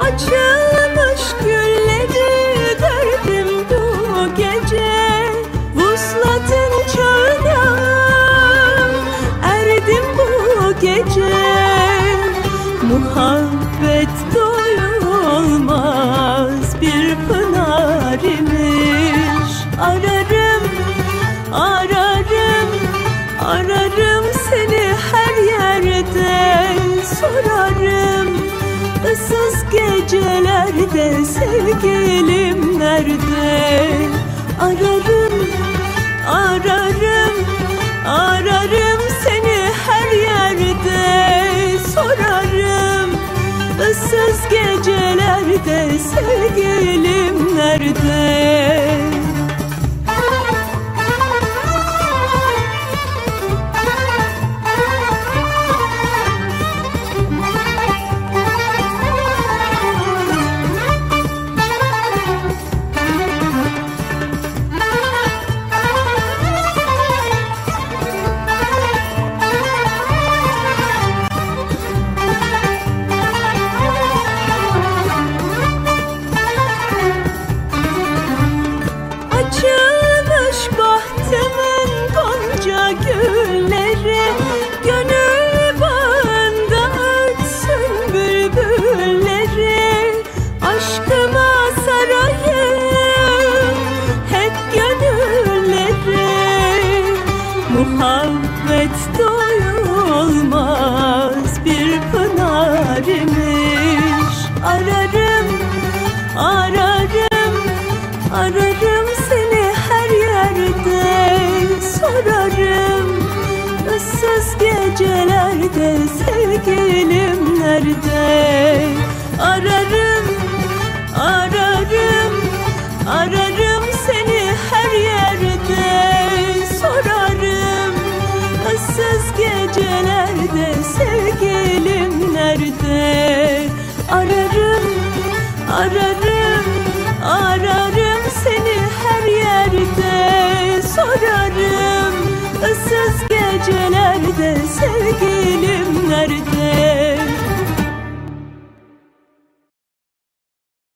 Açılmış gülleri derdim bu gece. Vuslatın uçağına erdim bu gece. Muhabbet doyulmaz bir pınar imiş Ararım, ararım, ararım seni her yerde. Sorarım, ıssız gecelerde sevgilim nerede? Ararım, ararım, ararım seni her yerde. Sorarım ıssız gecelerde sevgilim nerede Muhabbet doyulmaz bir pınar imiş Ararım, ararım, ararım seni her yerde. Sorarım ıssız gecelerde gecelerde sevgilim nerede? Ararım, ararım